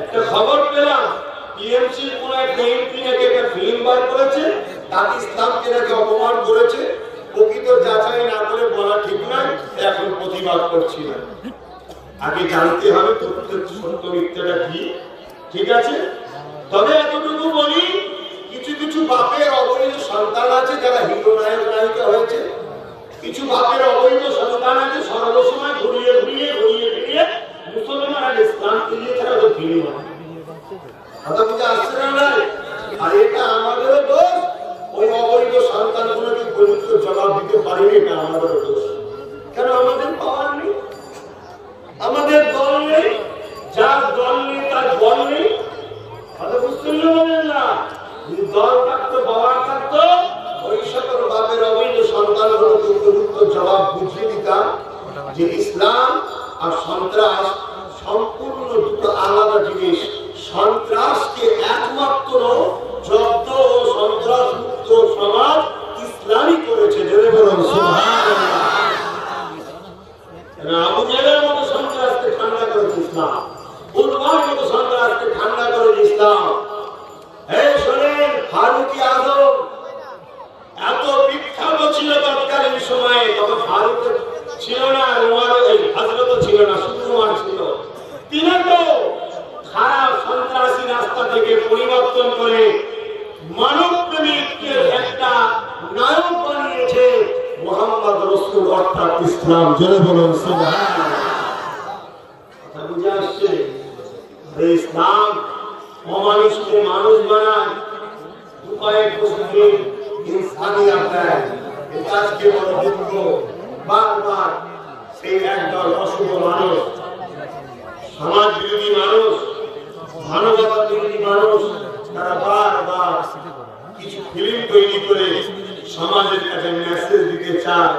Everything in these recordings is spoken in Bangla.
একটা খবর পেলাম, টিএমসি কোন এক এমপি নাকি একটা ফিল্ম বার করেছে তাকে ইসলামকে নাকি অপমান করেছে। প্রকৃত যাচাই না করে বলা ঠিক নয় এখন প্রতিবাদ করছি না। আগে জানতে হবে প্রকৃত সত্য মিথ্যাটা কি, ঠিক আছে? তবে এতটুকু বলি, কিছু কিছু বাপের অবৈধ সন্তান আছে যারা হিরো নায়ক নায়িকা হয়েছে। কিছু বাপের অবৈধ সন্তান আছে সর্বসময় ঘুরিয়ে ঘুরিয়ে ঘুরিয়ে ঘুরিয়ে মুসলমান আর ইসলাম ফিরিয়ে ছাড়া তো ফিরিয়ে জবাব দিতে পারিনি এটা আমাদেরও দোষ কেন আমাদের পাওয়ার আমাদের দল নেই যার দল নেই তার বল নেই কথা বুঝতে বলেন না দল থাকতো পাওয়ার থাকতো ওই সকল বাপের অবৈধ সন্তানগুলোকে উপযুক্ত জবাব বুঝিয়ে দিতাম যে ইসলাম আর সন্ত্রাস জিনিস সন্ত্রাসকে একমাত্র জব্দ সন্ত্রাস মুক্ত সমাজ ইসলামই করেছে। জোরে বলুন আবু জেলের মতো সন্ত্রাসকে ঠান্ডা করেছে ইসলাম, উলমার মতো সন্ত্রাসকে ঠান্ডা করেছে ইসলাম। এই শোনেন, ফারুকি আজম এত বিখ্যাত ছিল তৎকালীন সময়ে তবে ফারুক ছিল না, উমার ছিল না, শুধু উমার ছিল তিনি তো খারাপ সন্ত্রাসী রাস্তা থেকে পরিবর্তন করে মানব প্রেমিককে একটা নায়ক বানিয়েছে মোহাম্মদ ইসলাম জেনে বলুন ইসলাম অমানুষকে মানুষ বানায় উপায়ে সমাজ মানুষ তারা বারবার কিছু ফিল্ম তৈরি করে সমাজের কাছে মেসেজ দিতে চায়।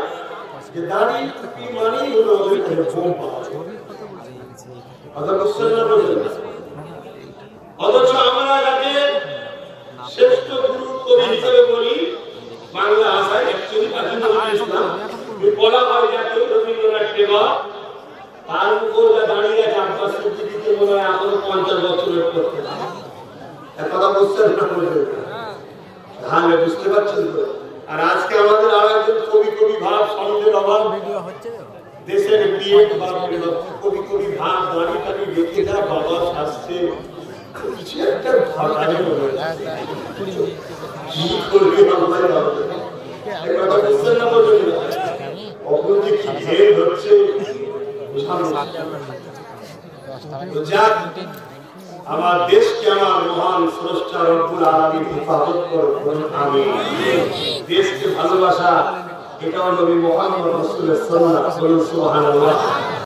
যে দাঁড়িয়ে টুপি মানেই হলো ওদের কাছে বোম পাওয়া? অথচ আমরা যাকে শ্রেষ্ঠ গুরু কবি হিসেবে বলি, বাংলা ভাষায় অ্যাকচুয়ালি কাজী ইসলাম বলা হয় যাকে রবীন্দ্রনাথ টেগর, তার উপর দাঁড়িয়ে আছে আব্বাস সিদ্দিকীকে মনে হয় এখনও পঞ্চাশ বছরের করতে কথা বুঝছেন না? বুঝলেন তাহলে বুঝতে পারছেন তো। আর আজকে আমাদের আর একজন কবি কবি ভাব অভাব। দেশের বিয়ে কবি কবি ভাব দাঁড়িয়ে যা বাবা শাস্ত্রে কিছু একটা ভাষায় কি করবে বাংলায় কথা বুঝছেন না বলছেন? কখন যে কি ঘের হচ্ছে? যাক আমার দেশকে আমার মহান স্রষ্টা রব্বুল হেফাজত করুন। আমিন। দেশকে ভালোবাসা এটাও নবী মুহাম্মদ রাসূলের সুন্নাহ বলুন সুবহানাল্লাহ